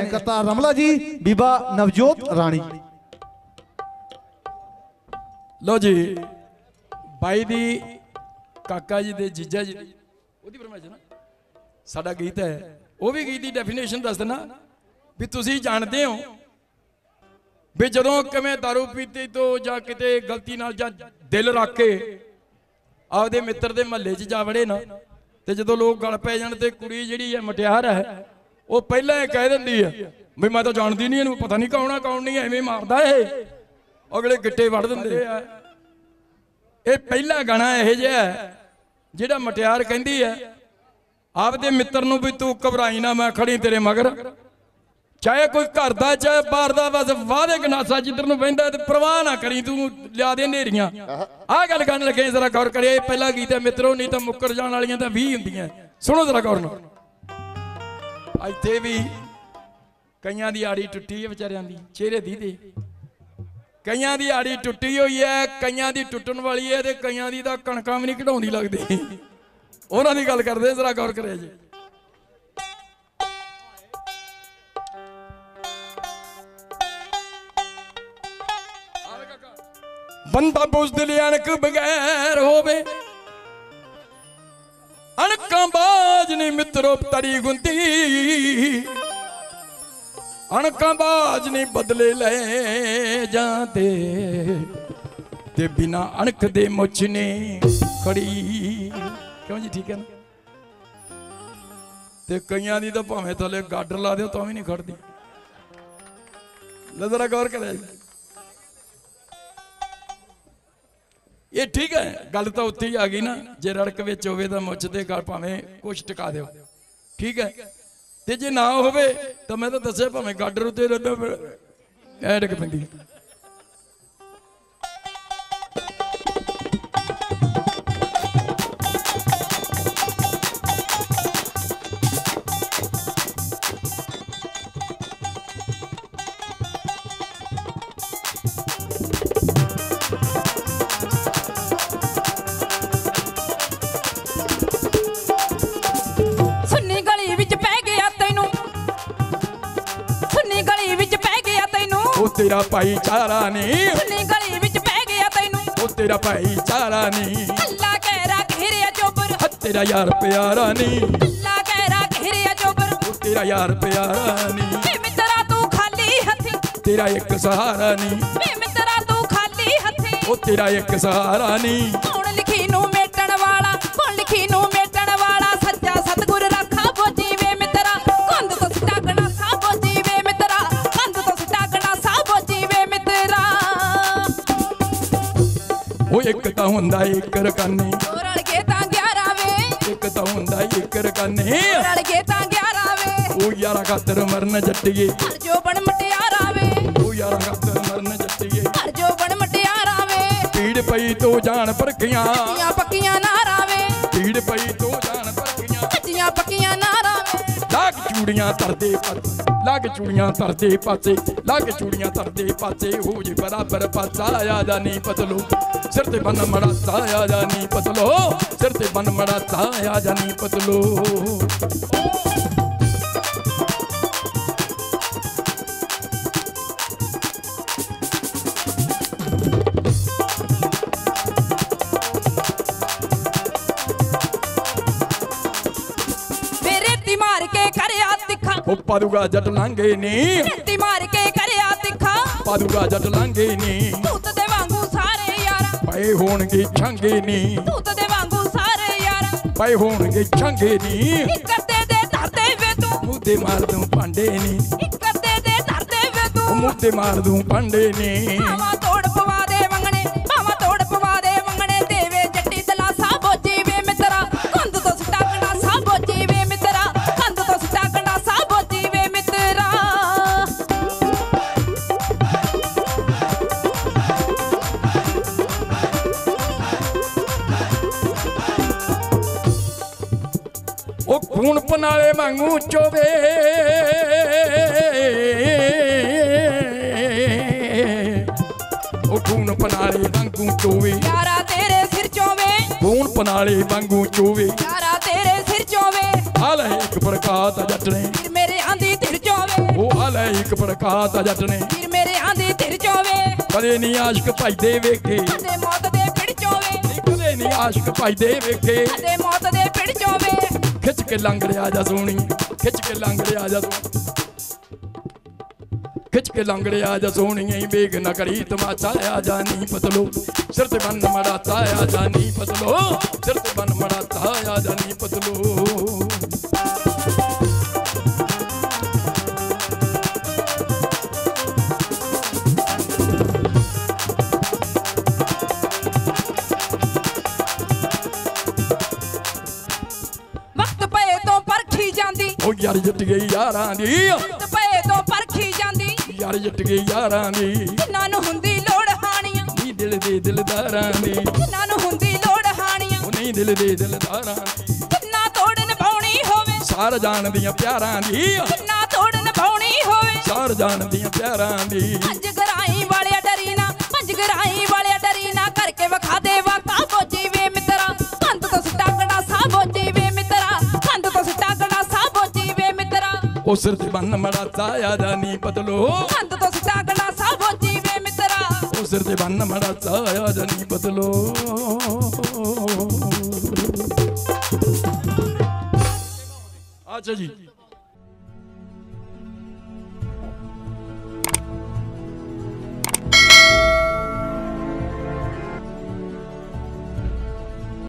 ਨੇ ਕਰਤਾਰ ਰਮਲਾ ਜੀ ਬੀਬਾ ਨਵਜੋਤ ਰਾਣੀ ਲੋ ਜੀ ਬਾਈ ਦੀ ਕਾਕਾ ਜੀ ਦੇ ਜੀਜਾ ਜੀ ਉਹਦੀ ਫਰਮਾਇਸ਼ ਨਾ ਸਾਡਾ ਗੀਤ ਹੈ ਉਹ ਵੀ ਗੀਤ ਦੀ ਡੈਫੀਨੇਸ਼ਨ ਦੱਸ ਦੇਣਾ ਵੀ ਤੁਸੀਂ ਜਾਣਦੇ ਹੋ ਵੀ ਜਦੋਂ ਕਿਵੇਂ दारू ਪੀਤੀ ਤੋਂ ਜਾਂ ਕਿਤੇ ਗਲਤੀ ਨਾਲ ਜਾਂ ਦਿਲ ਰੱਖ ਕੇ ਆਪਦੇ ਮਿੱਤਰ ਦੇ ਮਹੱਲੇ 'ਚ ਜਾ ਵੜੇ ਨਾ ਤੇ ਜਦੋਂ ਲੋਕ ਗਲ ਪੈ ਜਾਣ ਤੇ ਕੁੜੀ ਜਿਹੜੀ ਹੈ ਮਟਿਆਰ ਹੈ ਉਹ ਪਹਿਲਾਂ ਹੀ ਕਹਿ ਦਿੰਦੀ ਹੈ ਵੀ ਮੈਂ ਤਾਂ ਜਾਣਦੀ ਨਹੀਂ ਇਹਨੂੰ ਪਤਾ ਨਹੀਂ ਕੌਣ ਆ ਕੌਣ ਨਹੀਂ ਐਵੇਂ ਮਾਰਦਾ ਇਹ। ਅਗਲੇ ਗਿੱਟੇ ਵੜ ਦਿੰਦੇ ਆ। ਇਹ ਪਹਿਲਾ ਗਾਣਾ ਇਹ ਜਿਹਾ ਜਿਹੜਾ ਮਟਿਆਰ ਕਹਿੰਦੀ ਹੈ ਆਪਦੇ ਮਿੱਤਰ ਨੂੰ ਵੀ ਤੂੰ ਘਬਰਾਈ ਨਾ ਮੈਂ ਖੜੀ ਤੇਰੇ ਮਗਰ। ਚਾਹੇ ਕੋਈ ਘਰ ਦਾ ਚਾਹੇ ਬਾਹਰ ਦਾ ਬਸ ਵਾਦੇ ਗਨਾਸਾ ਜਿੱਧਰ ਨੂੰ ਬਹਿੰਦਾ ਤੇ ਪ੍ਰਵਾਹ ਨਾ ਕਰੀ ਤੂੰ ਲਿਆ ਦੇ ਨੇਰੀਆਂ ਆਹ। ਗੱਲ ਕਰਨ ਲੱਗੇ ਜ਼ਰਾ ਗੌਰ ਕਰਿਓ ਇਹ ਪਹਿਲਾ ਗੀਤ ਹੈ ਮਿੱਤਰੋ ਨਹੀਂ ਤਾਂ ਮੁੱਕਰ ਜਾਣ ਵਾਲੀਆਂ ਤਾਂ 20 ਹੁੰਦੀਆਂ। ਸੁਣੋ ਜ਼ਰਾ ਗੌਰ ਨਾਲ। ਇੱਥੇ ਵੀ ਕਈਆਂ ਦੀ ਆੜੀ ਟੁੱਟੀ ਹੈ ਵਿਚਾਰਿਆਂ ਦੀ, ਚਿਹਰੇ ਦੀ ਦੇ ਕਈਆਂ ਦੀ ਆੜੀ ਟੁੱਟੀ ਹੋਈ ਹੈ, ਕਈਆਂ ਦੀ ਟੁੱਟਣ ਵਾਲੀ ਹੈ ਤੇ ਕਈਆਂ ਦੀ ਤਾਂ ਕਣਕਾਂ ਵੀ ਨਹੀਂ ਕਢਾਉਂਦੀ ਲੱਗਦੀ। ਉਹਨਾਂ ਦੀ ਗੱਲ ਕਰਦੇ ਜ਼ਰਾ ਗੌਰ ਕਰਿਓ ਜੀ। ਬੰਦਾ ਬੁਜ਼ਦਲ ਅਣਕ ਬਗੈਰ ਹੋਵੇ। ਅਣਕਾਂ ਬਾਜ ਨਹੀਂ ਮਿੱਤਰੋ ਤਰੀ ਗੁੰਦੀ। ਅਣਕਾਂ ਬਾਜ ਨਹੀਂ ਬਦਲੇ ਲੈ ਤੇ ਬਿਨਾ ਅਣਖ ਦੇ ਮੁੱਛ ਨੇ ਖੜੀ। ਕਿਉਂ ਜੀ, ਠੀਕ ਹੈ ਨਾ? ਤੇ ਕਈਆਂ ਦੀ ਤਾਂ ਭਾਵੇਂ ਥੱਲੇ ਗਾਡਰ ਲਾ ਦਿਓ, ਤਾਂ ਵੀ ਨਹੀਂ ਖੜਦੀ। ਨਜ਼ਰ ਗੌਰ ਕਰਿਆ ਇਹ ਠੀਕ ਹੈ। ਗੱਲ ਤਾਂ ਉੱਥੇ ਹੀ ਆ ਗਈ ਨਾ। ਜੇ ਰੜਕ ਵਿੱਚ ਹੋਵੇ ਤਾਂ ਮੁੱਛ ਦੇ ਗਲ ਭਾਵੇਂ ਕੁਛ ਟਿਕਾ ਦਿਓ। ਠੀਕ ਹੈ। ਤੇ ਜੇ ਨਾ ਹੋਵੇ ਤਾਂ ਮੈਂ ਤਾਂ ਦੱਸਿਆ ਭਾਵੇਂ ਗਾਡਰ ਉੱਤੇ ਰੱਦਾ ਐ ਡਿੱਗ ਪੈਂਦੀ। ਉਹ ਤੇਰਾ ਭਾਈਚਾਰਾ ਨਹੀਂ ਸੁੰਨੀ ਗਲੀ ਵਿੱਚ ਪੈ ਗਿਆ ਤੈਨੂੰ। ਉਹ ਤੇਰਾ ਭਾਈਚਾਰਾ ਨਹੀਂ ਅੱਲਾ ਕਹਿਰਾ ਘੇਰਿਆ ਚੋਬਰ। ਤੇਰਾ ਯਾਰ ਪਿਆਰਾ ਨਹੀਂ ਅੱਲਾ ਕਹਿਰਾ ਘੇਰਿਆ ਚੋਬਰ। ਉਹ ਤੇਰਾ ਯਾਰ ਪਿਆਰਾ ਨਹੀਂ ਵੇ ਮਿੱਤਰਾ ਤੂੰ ਖਾਲੀ ਹੱਥੀ। ਤੇਰਾ ਇੱਕ ਸਹਾਰਾ ਨਹੀਂ ਵੇ ਮਿੱਤਰਾ ਤੂੰ ਖਾਲੀ ਹੱਥੀ। ਉਹ ਤੇਰਾ ਇੱਕ ਸਹਾਰਾ ਨਹੀਂ ਤਾਂ ਹੁੰਦਾ ਇੱਕ ਰਕਾਨੇ। ਰਲ ਕੇ ਤਾਂ 11 ਵੇ। ਇੱਕ ਤਾਂ ਹੁੰਦਾ ਇੱਕ ਰਕਾਨੇ। ਰਲ ਕੇ ਤਾਂ 11 ਵੇ। ਉਹ ਯਾਰਾ ਖਾਤਰ ਮਰਨ ਜੱਟੀਏ। ਹਰ ਜੋ ਬਣ ਮਟਿਆਰਾ ਵੇ। ਉਹ ਯਾਰਾ ਖਾਤਰ ਮਰਨ ਜੱਟੀਏ। ਹਰ ਜੋ ਬਣ ਮਟਿਆਰਾ ਵੇ। ਪੀੜ ਪਈ ਤੋਂ ਜਾਣ ਪਰਖੀਆਂ। ਪੱਕੀਆਂ ਚੂੜੀਆਂ ਤਰਦੇ ਪਾਸੇ ਲਾਗ ਚੂੜੀਆਂ ਤਰਦੇ ਪਾਸੇ ਲਾਗ ਚੂੜੀਆਂ ਤਰਦੇ ਪਾਸੇ ਹੋ ਜੇ ਬਰਾਬਰ ਪਾਸਾ ਆ ਜਾਨੀ ਪਤਲੋ ਸਿਰ ਤੇ ਬੰਨ ਮੜਾ ਆ ਜਾਨੀ ਪਤਲੋ ਸਿਰ ਤੇ ਬੰਨ ਮੜਾ ਆ ਜਾਨੀ ਪਤਲੋ ਉਹ ਪਾਦੂਗਾ ਜੱਟ ਲਾਂਗੇ ਨੀ। ਰੇਤੀ ਮਾਰ ਕੇ ਕਰਿਆ ਤਿੱਖਾ। ਪਾਦੂਗਾ ਜੱਟ ਲਾਂਗੇ ਨੀ। ਤੂਤ ਦੇ ਵਾਂਗੂ ਸਾਰੇ ਯਾਰ। ਪਏ ਹੋਣਗੇ ਛਾਂਗੇ ਨੀ। ਤੂਤ ਦੇ ਵਾਂਗੂ ਸਾਰੇ ਯਾਰ। ਪਏ ਹੋਣਗੇ ਛਾਂਗੇ ਨੀ। ਅੱਧੇ ਦੇ ਧਰਦੇ ਵੇ ਤੂੰ। ਤੇ ਮਾਰ ਦੂੰ ਭਾਂਡੇ ਨੀ। ਅੱਧੇ ਦੇ ਧਰਦੇ ਵੇ ਤੂੰ। ਤੇ ਮਾਰ ਦੂੰ ਭਾਂਡੇ ਨੀ। ਭਾਵਾਂ ਖੂਨ ਪਨਾਲੇ ਵਾਂਗੂ ਚੋਵੇ। ਉਹ ਖੂਨ ਪਨਾਲੇ ਵਾਂਗੂ ਚੋਵੇ। ਯਾਰਾ ਤੇਰੇ ਸਿਰ ਚੋਵੇ। ਖੂਨ ਪਨਾਲੇ ਵਾਂਗੂ ਚੋਵੇ। ਯਾਰਾ ਤੇਰੇ ਸਿਰ ਚੋਵੇ। ਆ ਲੈ ਇੱਕ ਪ੍ਰਕਾਤ ਜੱਟ ਨੇ। ਫਿਰ ਮੇਰੇ ਆਂਦੀ ਧਿਰ ਚੋਵੇ। ਉਹ ਲੈ ਇੱਕ ਭੜਕਾਤਾ ਜੱਟ ਨੇ। ਮੇਰੇ ਆਂਦੀ ਧਿਰ ਚੋਵੇ। ਕਦੇ ਨਹੀਂ ਆਸ਼ਕ ਭਜਦੇ ਵੇਖੇ। ਅਤੇ ਮੌਤ ਦੇ ਪਿੜ ਚੋਵੇ। ਕਦੇ ਨਹੀਂ ਆਸ਼ਕ ਭਜਦੇ ਵੇਖੇ। ਅਤੇ ਮੌਤ ਦੇ ਖਿੱਚ ਕੇ ਲੰਘ ਰਿਆ ਜਾ ਸੋਹਣੀ, ਖਿੱਚ ਕੇ ਲੰਘ ਰਿਆ ਜਾ ਸੋਹਣੀ। ਖਿੱਚ ਕੇ ਲੰਘ ਰਿਆ ਜਾ ਸੋਹਣੀ ਵੇਗ ਨਾ ਕਰੀ ਤਮਾਚਾ ਆ ਜਾ ਨੀ ਪਤਲੋ। ਸਿਰ ਤੇ ਬੰਨ ਮੜਾਤਾ ਆ ਜਾ ਨੀ ਪਤਲੋ। ਯਾਰ ਜਿੱਤ ਗਈ ਯਾਰਾਂ ਦੀ। ਪਏ ਤੋਂ ਪਰਖੀ ਜਾਂਦੀ। ਯਾਰ ਜਿੱਤ ਗਈ ਯਾਰਾਂ ਦੀ। ਜਿਨ੍ਹਾਂ ਨੂੰ ਹੁੰਦੀ ਲੋੜ ਹਾਣੀਆਂ। ਨੀ ਦਿਲ ਦੇ ਦਿਲਦਾਰਾਂ ਦੀ। ਜਿਨ੍ਹਾਂ ਨੂੰ ਹੁੰਦੀ ਲੋੜ ਹਾਣੀਆਂ। ਉਹ ਨਹੀਂ ਦਿਲ ਦੇ ਦਿਲਦਾਰਾਂ ਦੀ। ਜਿੰਨਾ ਤੋੜ ਨਿਭਾਉਣੀ ਹੋਵੇ। ਸਾਰ ਜਾਣਦੀਆਂ ਪਿਆਰਾਂ ਦੀ। ਜਿੰਨਾ ਤੋੜ ਨਿਭਾਉਣੀ ਹੋਵੇ। ਸਾਰ ਜਾਣਦੀਆਂ ਪਿਆਰਾਂ ਦੀ। ਪੰਜ ਗਰਾਈ ਵਾਲਿਆ ਉਹ ਸਿਰ ਤੇ ਬੰਨ ਮੜਾਤਾ ਆ ਜਾ ਨੀ ਪਤਲੋ। ਕੰਧ ਤੋਂ ਸਟਾਕਣਾ ਸਾ ਬੋਜੀ ਵੇ ਮਿੱਤਰਾ। ਉਹ ਸਿਰ ਤੇ ਬੰਨ ਮੜਾਤਾ ਆ ਜਾ ਨੀ ਪਤਲੋ। ਅੱਛਾ ਜੀ।